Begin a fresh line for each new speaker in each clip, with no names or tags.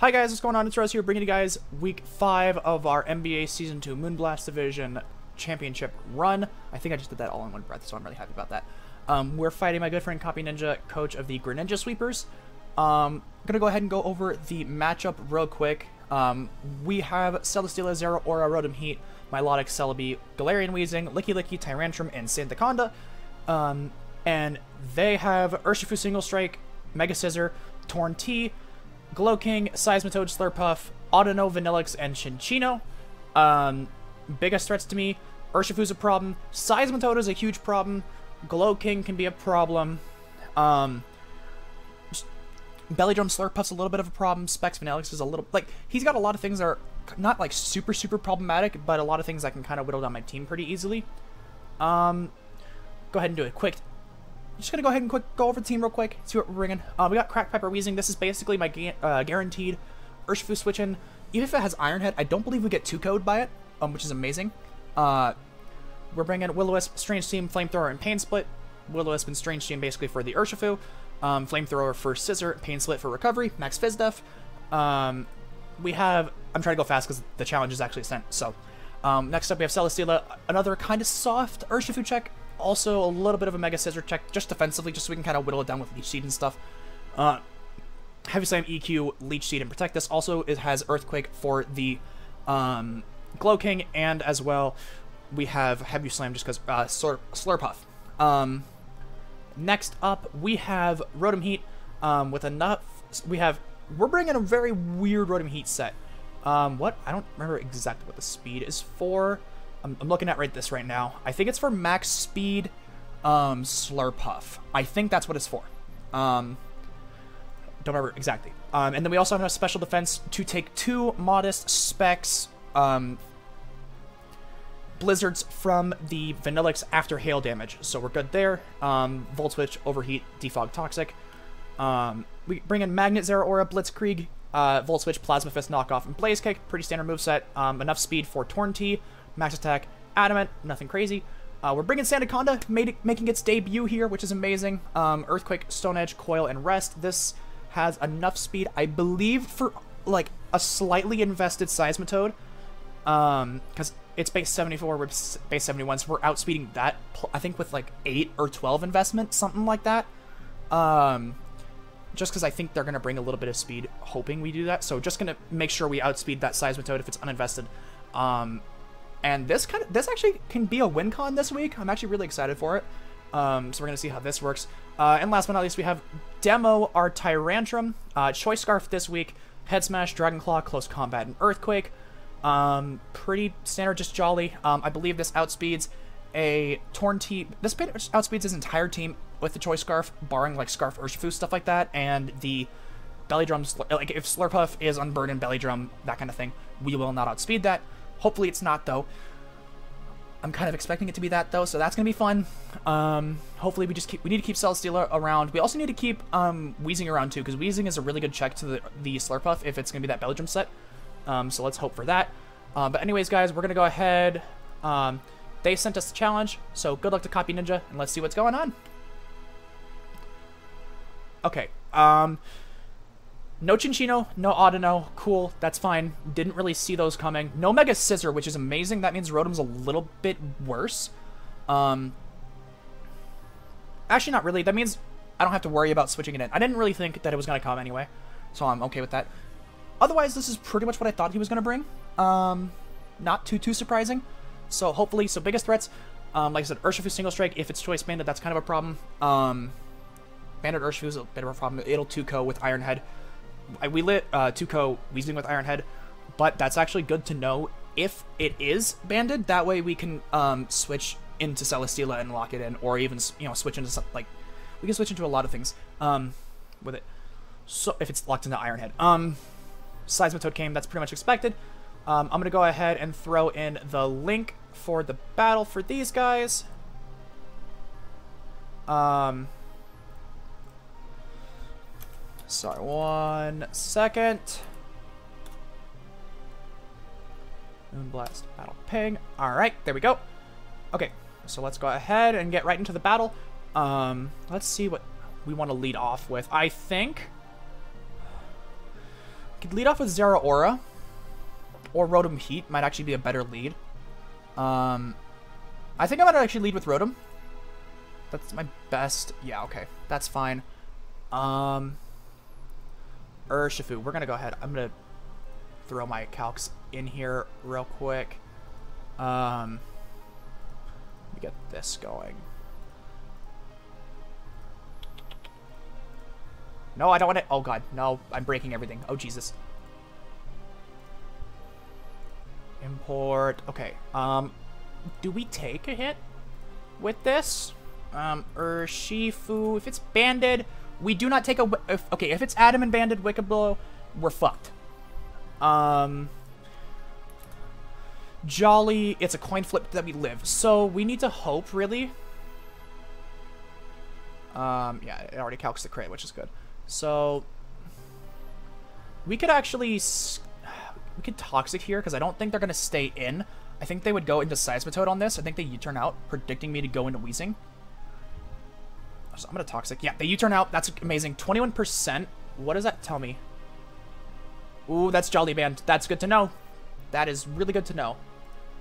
Hi guys, what's going on? It's Rose here, bringing you guys week 5 of our MBA Season 2 Moonblast Division Championship run. I think I just did that all in one breath, so I'm really happy about that. Um, we're fighting my good friend Copy Ninja, coach of the Greninja Sweepers. Um, gonna go ahead and go over the matchup real quick. Um, we have Celesteela, Zero, Zeraora, Rotom Heat, Milotic, Celebi, Galarian Weezing, Lickilicky, Tyrantrum, and Sandaconda. Um, and they have Urshifu Single Strike, Mega Scizor, Torn T, Glowking, Seismitoad, Slurpuff, Audino, Vanilluxe, and Cinccino. Um, biggest threats to me, Urshifu's a problem, Seismitoad is a huge problem, Glowking can be a problem, um, Belly Drum Slurpuff's a little bit of a problem, Specs Vanilluxe is a little, like, he's got a lot of things that are not, like, super, super problematic, but a lot of things that can kind of whittle down my team pretty easily. Um, go ahead and do a quick just gonna go ahead and quick go over the team real quick, see what we're bringing. Uh, we got Crack Pepper Weezing. This is basically my ga uh, guaranteed Urshifu switch in. Even if it has Iron Head, I don't believe we get two code by it, um, which is amazing. Uh, we're bringing Will-O-Wisp, Strange Steam, Flamethrower, and Pain Split. Will-O-Wisp and Strange Steam basically for the Urshifu. Um, Flamethrower for Scizor, Pain Split for Recovery, Max Fizz Um, we have... I'm trying to go fast because the challenge is actually sent, so... Um, next up, we have Celesteela, another kind of soft Urshifu check. Also, a little bit of a Mega Scizor check, just defensively, just so we can kind of whittle it down with Leech Seed and stuff. Uh, Heavy Slam, EQ, Leech Seed, and Protect This. Also, it has Earthquake for the um, Glowking, and as well, we have Heavy Slam just because uh, Slur Slurpuff. Um, next up, we have Rotom Heat um, with enough... We have... We're bringing a very weird Rotom Heat set. Um, what? I don't remember exactly what the speed is for. I'm, I'm, looking at right this right now. I think it's for max speed um, Slurpuff. I think that's what it's for. Um, don't remember exactly. Um, and then we also have a special defense to take two modest specs um, blizzards from the Vanilluxe after hail damage. So we're good there. Um, Volt Switch, Overheat, Defog Toxic. Um, we bring in Magnet Zeraora, Blitzkrieg, uh, Volt Switch, Plasma Fist, Knockoff, and Blaze Kick. Pretty standard moveset. Um, enough speed for Torn T, Max Attack, Adamant, nothing crazy. Uh, we're bringing Sandaconda, made it, making its debut here, which is amazing. Um, Earthquake, Stone Edge, Coil, and Rest. This has enough speed, I believe, for like a slightly invested Seismitoad. Um, because it's base 74, we're base 71, so we're outspeeding that, I think, with like 8 or 12 investment, something like that. Um, just because I think they're going to bring a little bit of speed, hoping we do that. So just going to make sure we outspeed that Seismitoad if it's uninvested. Um, and this kind of this actually can be a win con this week. I'm actually really excited for it. Um, so we're gonna see how this works. Uh, and last but not least, we have demo our Tyrantrum, uh, Choice Scarf this week, Head Smash, Dragon Claw, Close Combat, and Earthquake. Um, pretty standard, just jolly. Um, I believe this outspeeds a Torn Team. This outspeeds his entire team with the Choice Scarf, barring like Scarf Urshifu stuff like that, and the Belly Drum. Like if Slurpuff is unburdened, Belly Drum, that kind of thing, we will not outspeed that. Hopefully it's not, though. I'm kind of expecting it to be that, though, so that's going to be fun. Um, hopefully we just keep... We need to keep Celesteela around. We also need to keep um, Weezing around, too, because Weezing is a really good check to the, the Slurpuff if it's going to be that Belly Drum set. Um, so let's hope for that. Uh, but anyways, guys, we're going to go ahead... Um, they sent us the challenge, so good luck to Copy Ninja, and let's see what's going on. Okay, um... No Cinccino, no Audino. Cool, that's fine. Didn't really see those coming. No Mega Scizor, which is amazing. That means Rotom's a little bit worse. Um, actually, not really. That means I don't have to worry about switching it in. I didn't really think that it was going to come anyway, so I'm okay with that. Otherwise, this is pretty much what I thought he was going to bring. Um, not too, too surprising. So hopefully, so biggest threats, um, like I said, Urshifu Single Strike, if it's Choice Banded, that's kind of a problem. Um, Banded Urshifu is a bit of a problem. It'll 2-ko with Iron Head we lit uh, 2-ko Weezing with Iron Head, but that's actually good to know if it is banded. That way we can um, switch into Celesteela and lock it in, or even you know switch into something like we can switch into a lot of things um, with it. So if it's locked into Iron Head, um, Seismitoad came. That's pretty much expected. Um, I'm gonna go ahead and throw in the link for the battle for these guys. Um, Sorry, one second. Moonblast battle ping. All right, there we go. Okay, so let's go ahead and get right into the battle. Um, let's see what we want to lead off with. I think Could lead off with Zeraora. Or Rotom Heat might actually be a better lead. Um, I think going to actually lead with Rotom. That's my best. Yeah, okay. That's fine. Um, Urshifu. We're going to go ahead. I'm going to throw my calcs in here real quick. Um, let me get this going. No, I don't want it. Oh, God. No, I'm breaking everything. Oh, Jesus. Import. Okay. Um, do we take a hit with this? Um, Urshifu. If it's banded, we do not take a... If, okay, if it's Adamant banded Wicked Blow, we're fucked. Um... Jolly, it's a coin flip that we live. So we need to hope, really. Um, yeah, it already calcs the crit, which is good. So we could actually we could toxic here because I don't think they're gonna stay in. I think they would go into Seismitoad on this. I think they U-turn out, predicting me to go into Weezing. I'm gonna toxic. Yeah, they U-turn out. That's amazing. 21%. What does that tell me? Ooh, that's Jolly Band. That's good to know. That is really good to know.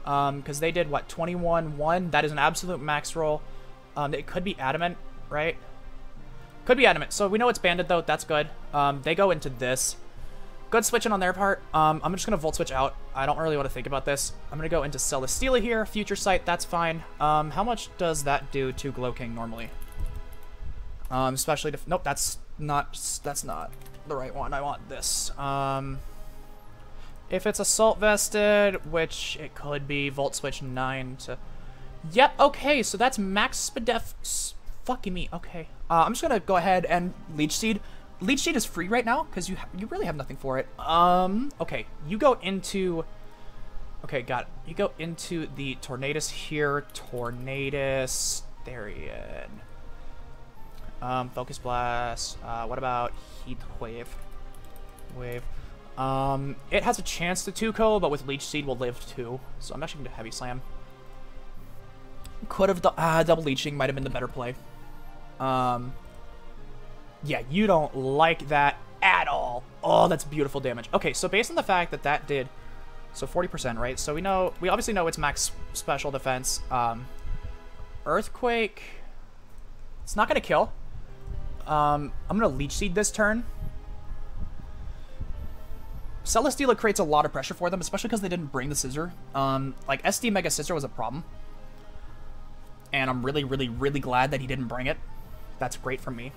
Um, because they did what 21-1. That is an absolute max roll. Um, it could be adamant, right? Could be adamant. So we know it's banded though. That's good. Um, they go into this. Good switching on their part. Um, I'm just going to Volt Switch out. I don't really want to think about this. I'm going to go into Celesteela here. Future Sight, that's fine. Um, how much does that do to Glow King normally? Um, especially if... Nope, that's not... That's not the right one. I want this. Um, if it's Assault Vested, which it could be, Volt Switch 9 to... Yep, okay, so that's max Spadef... Fucking me, okay. Uh, I'm just to go ahead and Leech Seed. Leech Seed is free right now because you you really have nothing for it. Um, okay, you go into. Okay, got it. You go into the Tornadus here. Tornadus, Therian. Um, Focus Blast. Uh, what about Heat Wave? Wave. Um, it has a chance to 2-ko, but with Leech Seed we'll live too. So I'm actually going to Heavy Slam. Could have, uh, double leeching might have been the better play. Um, yeah, you don't like that at all. Oh, that's beautiful damage. Okay, so based on the fact that that did... So 40%, right? So we know... We obviously know it's max special defense. Um, Earthquake... It's not going to kill. Um, I'm going to Leech Seed this turn. Celesteela creates a lot of pressure for them, especially because they didn't bring the Scizor. Um, like, SD Mega Scizor was a problem. And I'm really, really, really glad that he didn't bring it. That's great for me.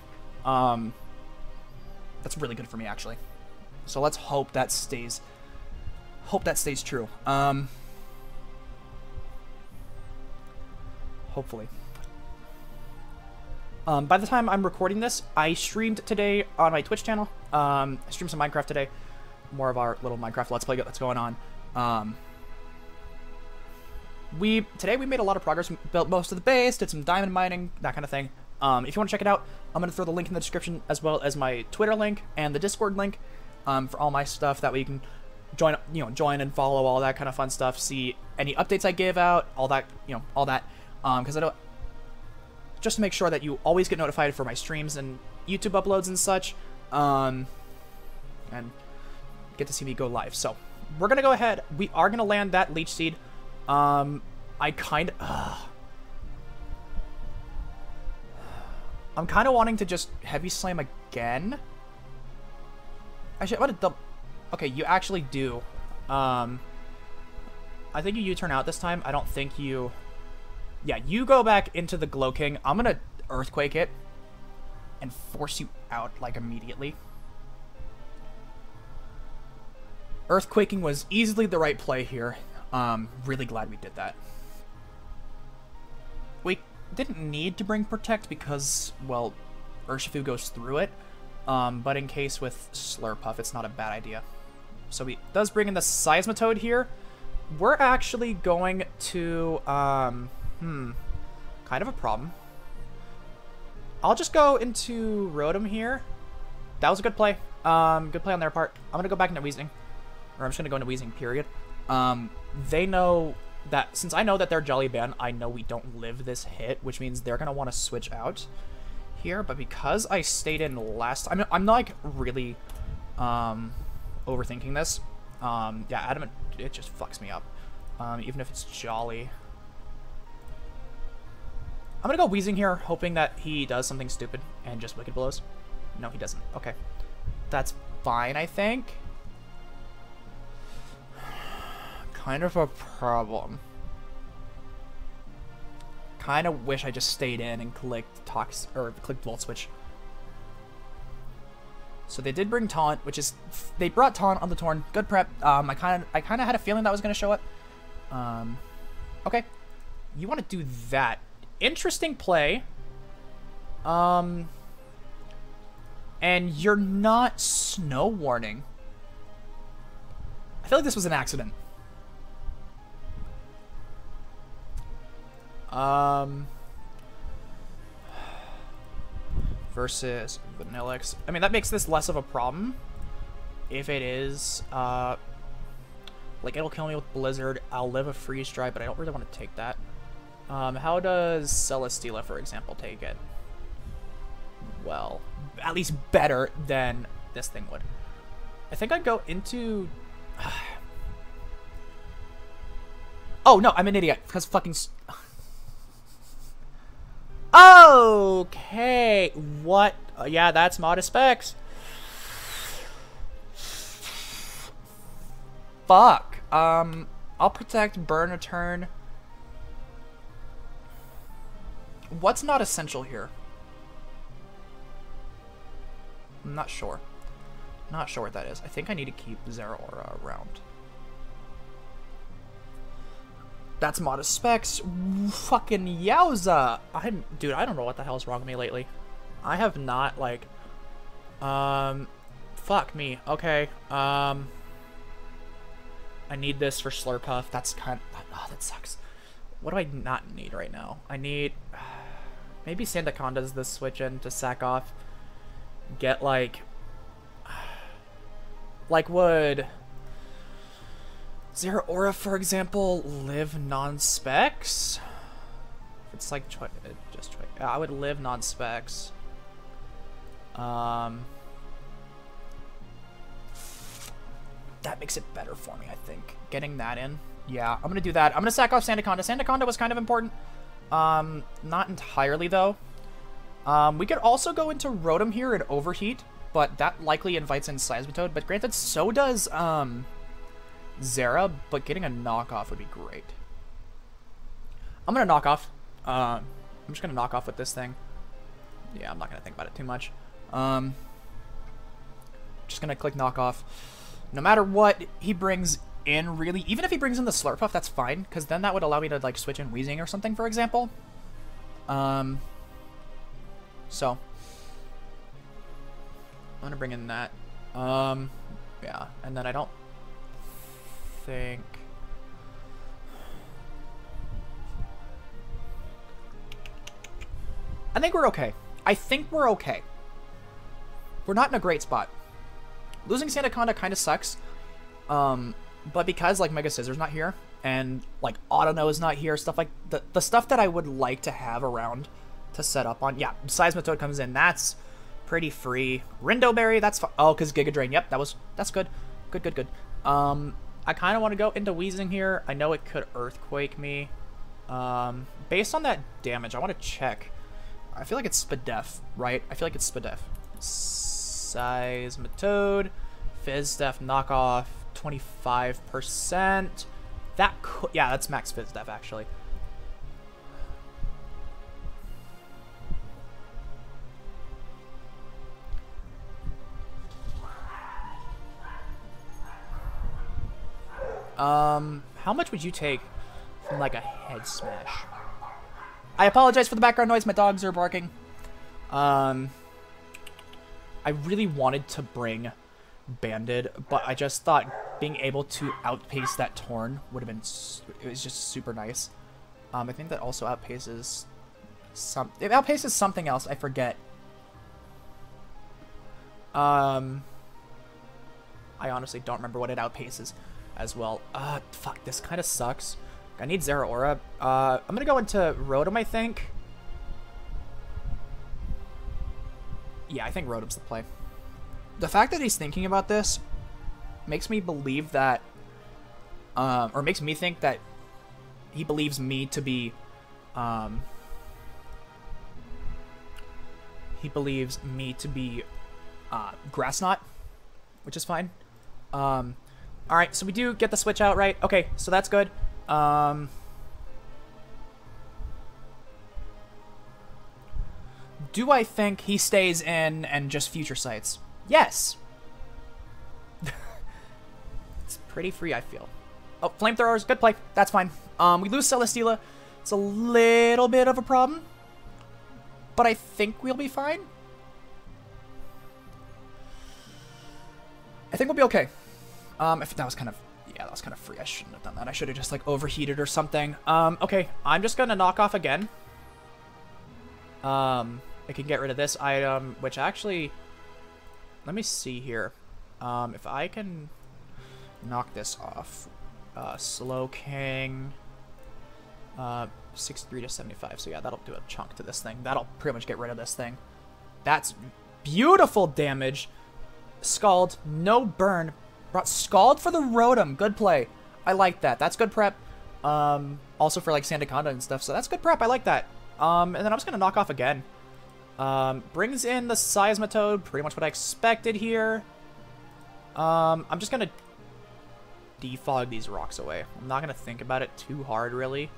Um, that's really good for me, actually. So let's hope that stays. Hope that stays true. Um, hopefully. Um, by the time I'm recording this, I streamed today on my Twitch channel. Um, I streamed some Minecraft today. More of our little Minecraft Let's Play that's going on. Um, we Today we made a lot of progress. We built most of the base, did some diamond mining, that kind of thing. Um, if you want to check it out, I'm going to throw the link in the description as well as my Twitter link and the Discord link um, for all my stuff. That way you can join, you know, join and follow all that kind of fun stuff. See any updates I give out, all that, you know, all that. Because um, I know, just to make sure that you always get notified for my streams and YouTube uploads and such, um, and get to see me go live. So we're gonna go ahead. We are gonna land that leech seed. Um, I kind of. I'm kind of wanting to just heavy slam again. Actually, I'm gonna double... Okay, you actually do. Um, I think you U-turn out this time. I don't think you... Yeah, you go back into the Glow King. I'm gonna Earthquake it and force you out, like, immediately. Earthquaking was easily the right play here. Um, really glad we did that. We didn't need to bring Protect because, well, Urshifu goes through it. Um, but in case with Slurpuff, it's not a bad idea. So he does bring in the Seismitoad here. We're actually going to, um, hmm, kind of a problem. I'll just go into Rotom here. That was a good play. Um, good play on their part. I'm going to go back into Weezing. Or I'm just going to go into Weezing, period. Um, they know that since I know that they're Jolly Band, I know we don't live this hit, which means they're going to want to switch out here. But because I stayed in last... I'm, I'm not, like, really... Um, overthinking this. Um, yeah, Adamant, it just fucks me up. Um, even if it's Jolly. I'm gonna go Weezing here, hoping that he does something stupid and just Wicked Blows. No, he doesn't. Okay. That's fine, I think. Kind of a problem. Kind of wish I just stayed in and clicked Tox or clicked Volt Switch. So they did bring Taunt, which is they brought Taunt on the Torn. Good prep. Um, I kind of I kind of had a feeling that was to show up. Um, okay, you want to do that? Interesting play. Um, and you're not snow warning. I feel like this was an accident. Um, versus Vanilluxe. I mean, that makes this less of a problem. If it is, uh, like, it'll kill me with Blizzard. I'll live a freeze dry, but I don't really want to take that. Um, how does Celesteela, for example, take it? Well, at least better than this thing would. I think I'd go into... oh, no, I'm an idiot. Because fucking... Okay, what? Uh, yeah, that's modest specs. Fuck. Um, I'll protect, burn a turn. What's not essential here? I'm not sure. Not sure what that is. I think I need to keep Zeraora around. That's modest specs. Fucking yowza. I'm, dude, I don't know what the hell is wrong with me lately. I have not, like, um, fuck me. Okay, um, I need this for Slurpuff. That's kind of, oh, that sucks. What do I not need right now? I need, maybe Sandaconda's the switch in to sack off. Get, like, like would... Zero Zeraora, for example, live non-specs? It's like uh, just I would live non-specs. Um, that makes it better for me, I think. Getting that in. Yeah, I'm gonna do that. I'm gonna sack off Sandaconda. Sandaconda was kind of important. Um, not entirely though. Um, we could also go into Rotom here and Overheat, but that likely invites in Seismitoad. But granted, so does um Zera, but getting a knockoff would be great. I'm going to knock off. Uh, I'm just going to knock off with this thing. Yeah, I'm not going to think about it too much. Um, just going to click knock off. No matter what he brings in, really, even if he brings in the Slurpuff, that's fine, because then that would allow me to, like, switch in Weezing or something, for example. Um, so, I'm to bring in that. Um, yeah, and then I don't think... I think we're okay. I think we're okay. We're not in a great spot. Losing Sandaconda kind of sucks. Um, but because, like, Mega Scizor's not here, and, like, Audino is not here, stuff like... The, the stuff that I would like to have around to set up on... Yeah, Seismitoad comes in. That's pretty free. Rindo Berry, that's... Oh, because Giga Drain. Yep, that was... That's good. Good, good, good. Um, I kind of want to go into Weezing here. I know it could Earthquake me. Um, based on that damage, I want to check. I feel like it's Spadef, right? I feel like it's Spadef. Seismitoad, Fizdef knockoff, 25%. That could, yeah, that's max Fizdef actually. Um, how much would you take from like a head smash? I apologize for the background noise. My dogs are barking. Um, I really wanted to bring Banded, but I just thought being able to outpace that Torn would have been, it was just super nice. Um, I think that also outpaces some, it outpaces something else. I forget. Um, I honestly don't remember what it outpaces as well. Uh, fuck, this kind of sucks. I need Zeraora. Uh, I'm gonna go into Rotom, I think. Yeah, I think Rotom's the play. The fact that he's thinking about this makes me believe that, um, or makes me think that he believes me to be, um, he believes me to be uh, grass knot, which is fine. Um, all right, so we do get the switch out right. Okay, so that's good. Um, do I think he stays in and just future sights? Yes. Pretty free, I feel. Oh, flamethrowers, good play. That's fine. Um, we lose Celesteela. It's a little bit of a problem, but I think we'll be fine. I think we'll be okay. Um, if that was kind of, yeah, that was kind of free. I shouldn't have done that. I should have just like overheated or something. Um, okay, I'm just gonna knock off again. Um, I can get rid of this item, which actually, let me see here. Um, if I can knock this off. Uh, Slowking, uh, 63 to 75. So yeah, that'll do a chunk to this thing. That'll pretty much get rid of this thing. That's beautiful damage. Scald, no burn. Brought Scald for the Rotom. Good play. I like that. That's good prep. Um, also for like Sandaconda and stuff. So that's good prep. I like that. Um, and then I'm just going to knock off again. Um, brings in the Seismitoad. Pretty much what I expected here. Um, I'm just going to defog these rocks away. I'm not going to think about it too hard, really.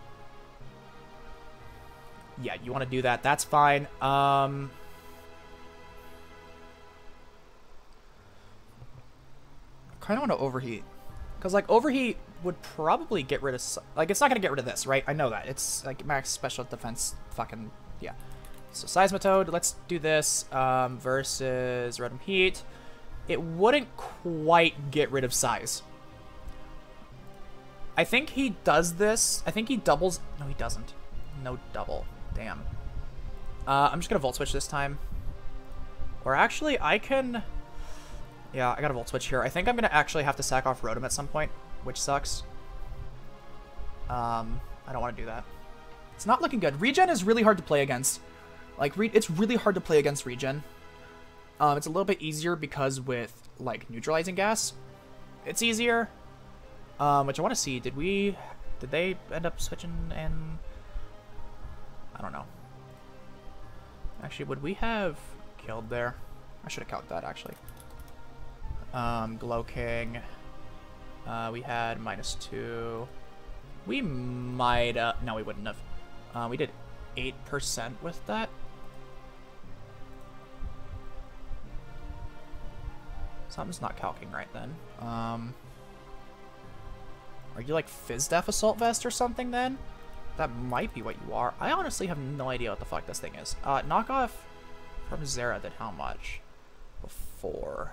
Yeah, you want to do that. That's fine. Um... kind of want to overheat. Because, like, overheat would probably get rid of... Like, it's not going to get rid of this, right? I know that. It's, like, max special defense fucking... Yeah. So, Seismitoad, let's do this um, versus Rotom Heat. It wouldn't quite get rid of Size. I think he does this. I think he doubles... No, he doesn't. No double. Damn. Uh, I'm just going to Volt Switch this time. Or actually, I can... Yeah, I got a Volt Switch here. I think I'm going to actually have to sack off Rotom at some point, which sucks. Um, I don't want to do that. It's not looking good. Regen is really hard to play against. Like, re it's really hard to play against Regen. Um, it's a little bit easier because with, like, Neutralizing Gas, it's easier. Um, which I want to see. Did we... Did they end up switching and... I don't know. Actually, would we have killed there? I should have calced that, actually. Um, Glow King. Uh, we had minus two. We might, uh, no, we wouldn't have. Uh, we did 8% with that. Something's not calcing right then. Um, are you like Fizdef Assault Vest or something then? That might be what you are. I honestly have no idea what the fuck this thing is. Uh, knockoff from Zera did how much? Before.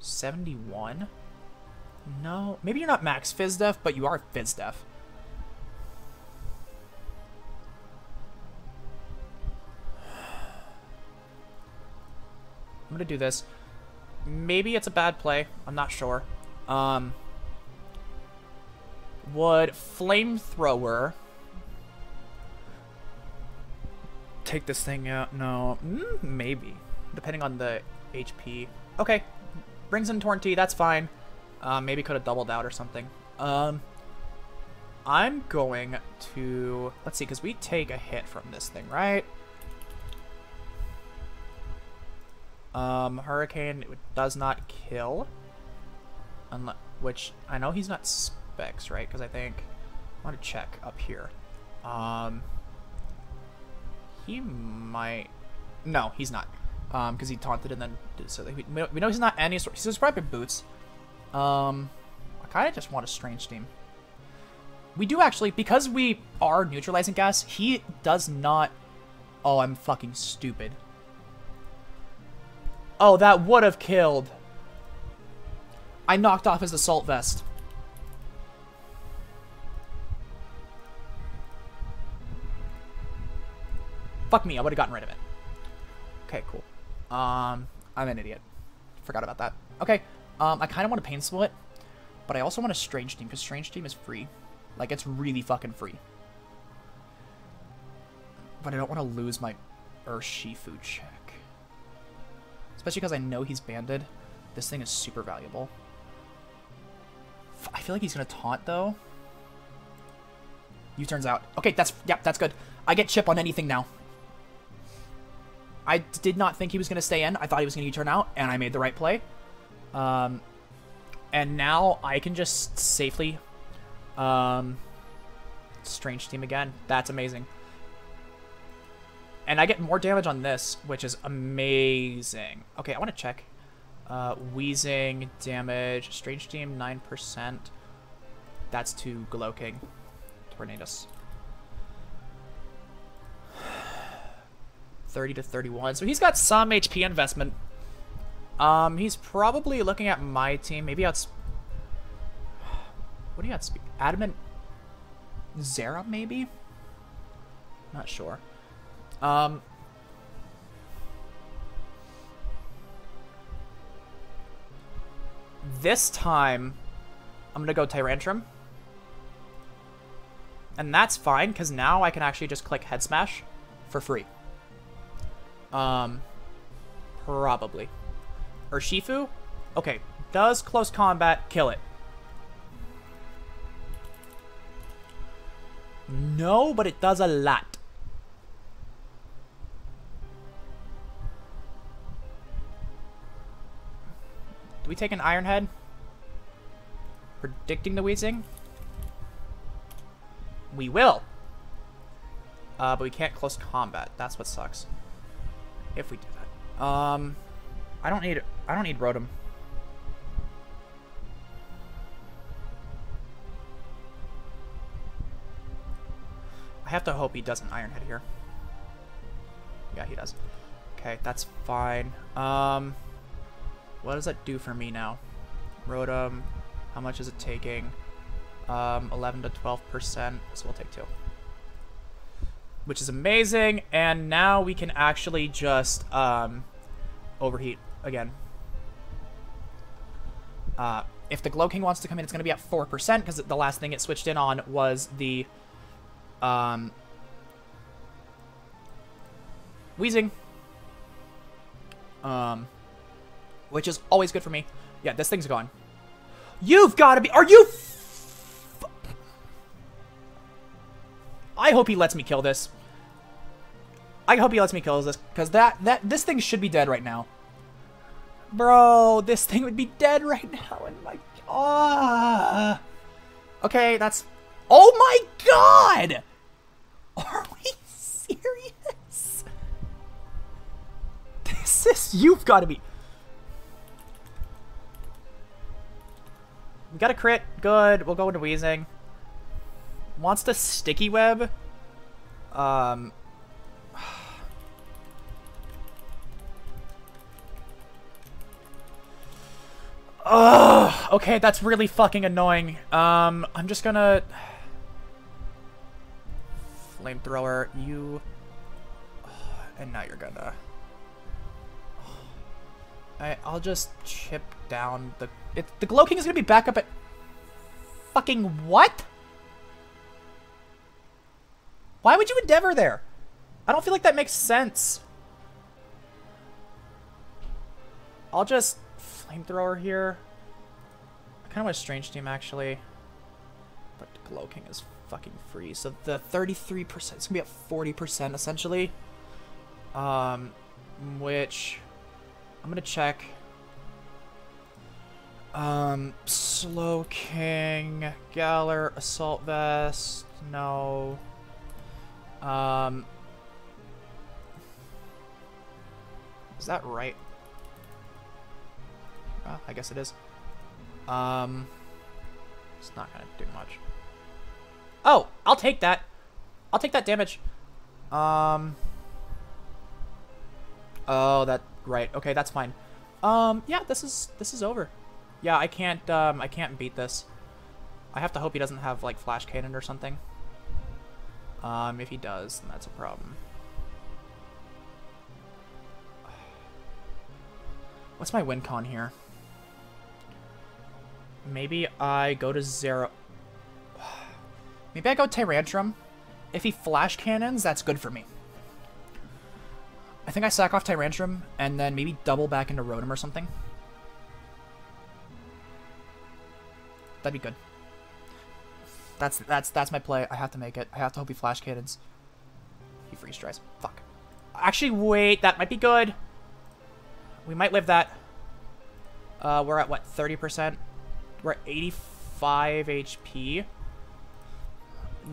71? No. Maybe you're not max Fizdef, but you are Fizdef. I'm gonna do this. Maybe it's a bad play. I'm not sure. Um, would Flamethrower take this thing out? No. Mm, maybe. Depending on the HP. Okay, Brings in Torn T, that's fine. Uh, maybe could have doubled out or something. Um, I'm going to... Let's see, because we take a hit from this thing, right? Um, Hurricane does not kill. Unless, which, I know he's not specs, right? Because I think... I want to check up here. Um, he might... No, he's not Um, because he taunted and then did so. We, we know he's not any sort. He's probably boots. Um, I kind of just want a strange steam. We do actually because we are neutralizing gas. He does not. Oh, I'm fucking stupid. Oh, that would have killed. I knocked off his assault vest. Fuck me, I would have gotten rid of it. Okay, cool. Um, I'm an idiot. Forgot about that. Okay, um, I kind of want a Pain Split, but I also want a Strange Steam, because Strange Steam is free. Like, it's really fucking free. But I don't want to lose my Urshifu check. Especially because I know he's banded. This thing is super valuable. I feel like he's gonna taunt though. U turns out. Okay, that's yep, that's good. I get chip on anything now. I did not think he was gonna stay in. I thought he was gonna U-turn out, and I made the right play. Um, and now I can just safely um, strange steam again. That's amazing. And I get more damage on this, which is amazing. Okay, I want to check. Uh, weezing, damage, strange steam, 9%. That's to Glow King. Tornadus. 30 to 31. So he's got some HP investment. Um, he's probably looking at my team. Maybe outs... What do you got? Adamant Zera, maybe? Not sure. Um... This time, I'm to go Tyrantrum. And that's fine, because now I can actually just click Head Smash for free. Um, probably. Urshifu? Okay, does close combat kill it? No, but it does a lot. Do we take an Iron Head? Predicting the Weezing? We will. Uh, but we can't close combat. That's what sucks. If we do that. Um, I don't need I don't need Rotom. I have to hope he doesn't Iron Head here. Yeah, he does. Okay, that's fine. Um, what does that do for me now? Rotom, how much is it taking? Um, 11 to 12%, so we'll take two. Which is amazing, and now we can actually just um, overheat again. Uh, if the Glow King wants to come in, it's going to be at 4%, because the last thing it switched in on was the um, Weezing. Um, which is always good for me. Yeah, this thing's gone. You've got to be... Are you... I hope he lets me kill this. I hope he lets me kill this, because that, that, this thing should be dead right now. Bro, this thing would be dead right now, and my... Ah. Okay, that's... Oh my god! Are we serious? This is... You've got to be... We got a crit. Good. We'll go into Weezing. Wants the Sticky Web. Um... Ugh, okay, that's really fucking annoying. Um, I'm just gonna... Flamethrower, you... And now you're gonna... I, I'll just chip down the... It, the Glow King is gonna be back up at... Fucking what? Why would you Endeavor there? I don't feel like that makes sense. I'll just flamethrower here. I kind of want a strange steam actually. But Glow King is fucking free. So the 33%, it's to be at 40% essentially. Um, which I'm going to check. Um, Slow King, Galar, Assault Vest, no. Um, is that right? I guess it is. Um, it's not gonna do much. Oh, I'll take that. I'll take that damage. Um. Oh, that right. Okay, that's fine. Um, yeah, this is this is over. Yeah, I can't um I can't beat this. I have to hope he doesn't have like flash cannon or something. Um, if he does, then that's a problem. What's my win con here? Maybe I go to zero. Maybe I go Tyrantrum. If he flash cannons, that's good for me. I think I sack off Tyrantrum and then maybe double back into Rotom or something. That'd be good. That's that's that's my play. I have to make it. I have to hope he flash cannons. He freeze dries. Fuck. Actually, wait. That might be good. We might live that. Uh, we're at what? 30%. We're at 85 HP.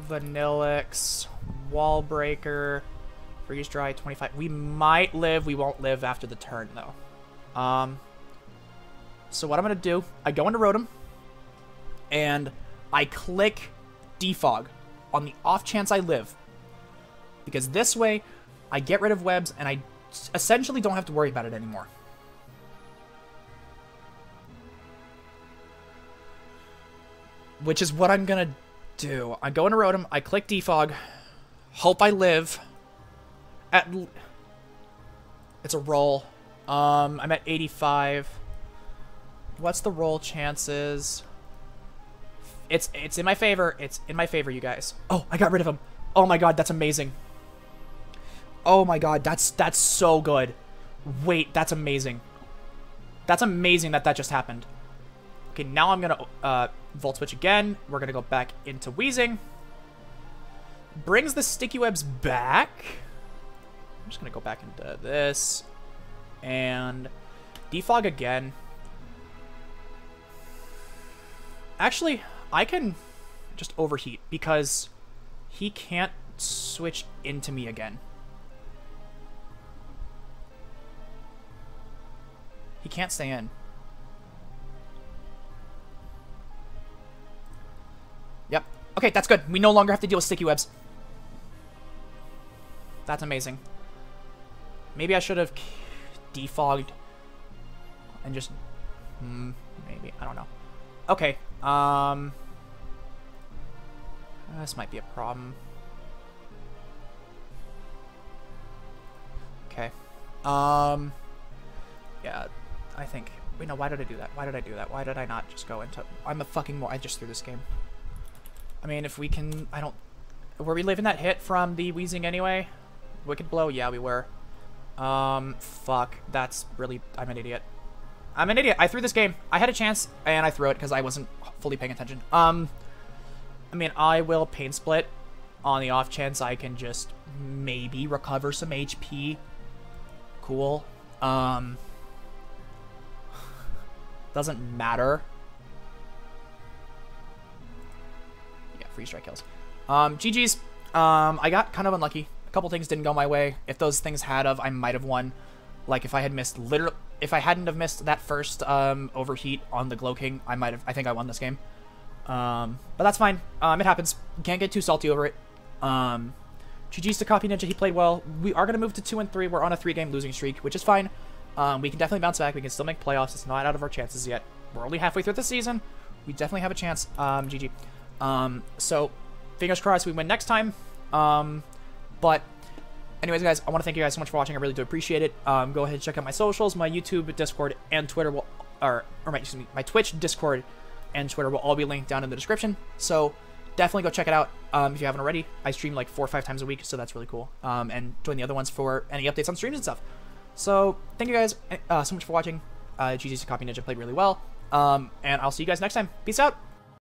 Vanilluxe, Wall Breaker, Freeze Dry, 25. We might live. We won't live after the turn, though. Um, so what I'm going to do, I go into Rotom, and I click Defog on the off chance I live. Because this way, I get rid of webs, and I essentially don't have to worry about it anymore. Which is what I'm to do. I go into Rotom, I click Defog, hope I live. At It's a roll. Um, I'm at 85. What's the roll chances? It's it's in my favor. It's in my favor, you guys. Oh, I got rid of him. Oh my god, that's amazing. Oh my god, that's that's so good. Wait, that's amazing. That's amazing that that just happened. Okay, now I'm gonna uh, Volt Switch again. We're gonna go back into Weezing. Brings the Sticky Webs back. I'm just gonna go back into this. And Defog again. Actually, I can just overheat because he can't switch into me again. He can't stay in. Yep. Okay, that's good. We no longer have to deal with sticky webs. That's amazing. Maybe I should have defogged and just... Hmm, maybe. I don't know. Okay. Um... This might be a problem. Okay. Um... Yeah, I think... Wait, no, why did I do that? Why did I do that? Why did I not just go into... I'm a fucking. I just threw this game. I mean, if we can... I don't... Were we living that hit from the Weezing anyway? Wicked Blow? Yeah, we were. Um, fuck. That's really... I'm an idiot. I'm an idiot. I threw this game. I had a chance, and I threw it because I wasn't fully paying attention. Um, I mean, I will Pain Split on the off chance I can just maybe recover some HP. Cool. Um, doesn't matter. Yeah, free strike kills. Um, GG's. Um, I got kind of unlucky. A couple things didn't go my way. If those things had of, I might have won. Like if I had missed literally, if I hadn't have missed that first um, overheat on the Glow King, I might have. I think I won this game. Um, but that's fine. Um, it happens. Can't get too salty over it. Um, GG's to Copy Ninja. He played well. We are gonna move to two and three. We're on a three-game losing streak, which is fine. Um, we can definitely bounce back. We can still make playoffs. It's not out of our chances yet. We're only halfway through the season. We definitely have a chance. Um, GG. Um, so, fingers crossed we win next time. Um, but, anyways, guys, I want to thank you guys so much for watching. I really do appreciate it. Um, go ahead and check out my socials. My YouTube, Discord, and Twitter will, or, or my, me, my Twitch, Discord, and Twitter will all be linked down in the description. So, definitely go check it out um, if you haven't already. I stream like four or five times a week, so that's really cool. Um, and join the other ones for any updates on streams and stuff. So, thank you guys uh, so much for watching. Uh, GG's Copy Ninja played really well. Um, and I'll see you guys next time. Peace out.